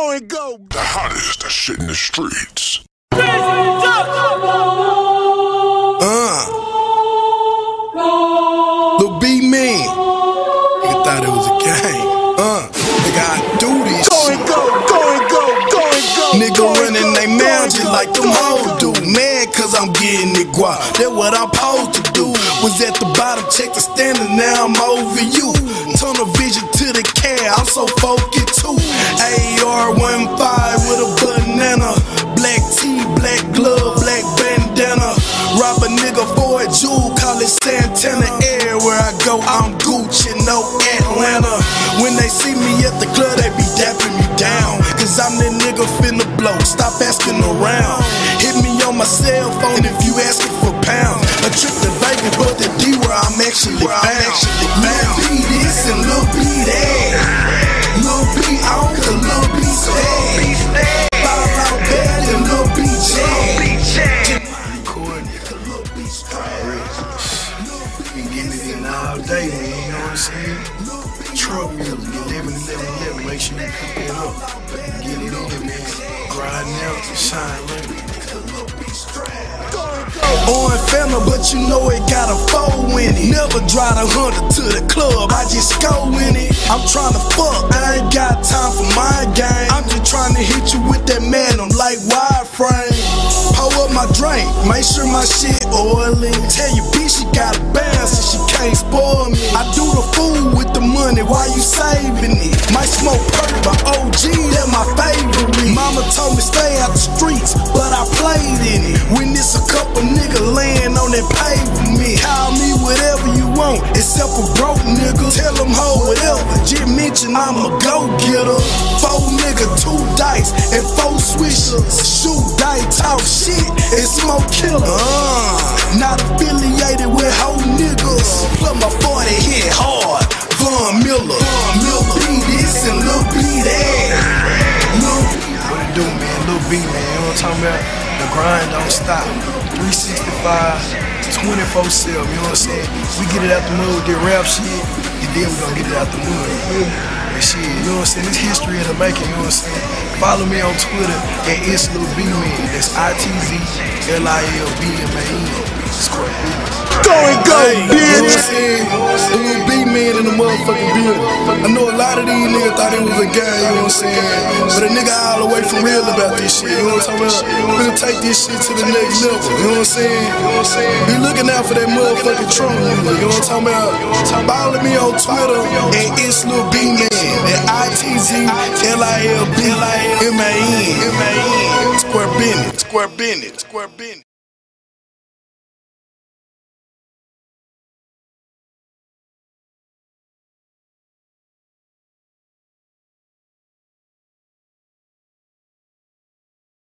Go and go. The hottest shit in the streets. Uh. Lil B mean. Nigga thought it was a game. Uh. Nigga, I do this. Go and go, go and go, go and go. Nigga running they mouth just like them hoes do. Mad cause I'm getting it guap. That's what I'm supposed to do. Was at the bottom, check the standard, now I'm over you. Tunnel vision to the car, I'm so focused too. Go, I'm Gucci, no Atlanta. When they see me at the club, they be dapping me down. Cause I'm the nigga finna blow, stop asking around. Hit me on my cell phone if you asking for pounds. A trip to Vegas, but the D where I'm actually where found. I'm actually found. Lil B this and Lil B that. Saying? Trunk Music, 11 11 11. Make sure you pick it up. Get it in, man. Riding out to shine, man. On family, but you know it got a foe in it. Never drive a hundred to the club, I just go in it. I'm trying to fuck, I ain't got time for my game. I'm just trying to hit you with that man, I'm like wireframe. My drink, make sure my shit oily. Tell your bitch she got a bounce and she can't spoil me. I do the fool with the money, why you saving it? Might smoke perk, but OG, that my favorite. Mama told me stay out the streets, but I played in it. When it's a couple niggas laying on that pavement, call me whatever you want, except for broke nigga. Tell them ho whatever, just mention I'm a go getter. Four nigga, two dice, and four swishers. Shoot dice, talk shit, and smoke killer. Uh, not affiliated with hoe niggas. Plug my 40 hit hard. Von Miller, Lil B this and Lil B that. Lil What it do, man? Lil B, man. You know what I'm talking about? The grind don't stop. 365, 24 7. You know what I'm saying? We get it out the mud that rap shit, and then we gonna get it out the mud. You feel me? And shit, you know what I'm saying? It's history in the making, you know what I'm saying? Follow me on Twitter at Itz Lil B Man. That's I T Z L I L B M A N. Square. Go and go, You know what I'm saying? Little B man in the motherfucking building. I know a lot of these niggas thought it was a game, you know what I'm saying? But a nigga all way real about this shit, you know what I'm talking about? Gonna take this shit to the next level, you know what I'm saying? Be looking out for that motherfucking Trump you know what I'm talking about? Follow me on Twitter and Itz Lil B Man, at I T Z L I L B M A N. Square Bennett, Square Bennett, Square Bennett.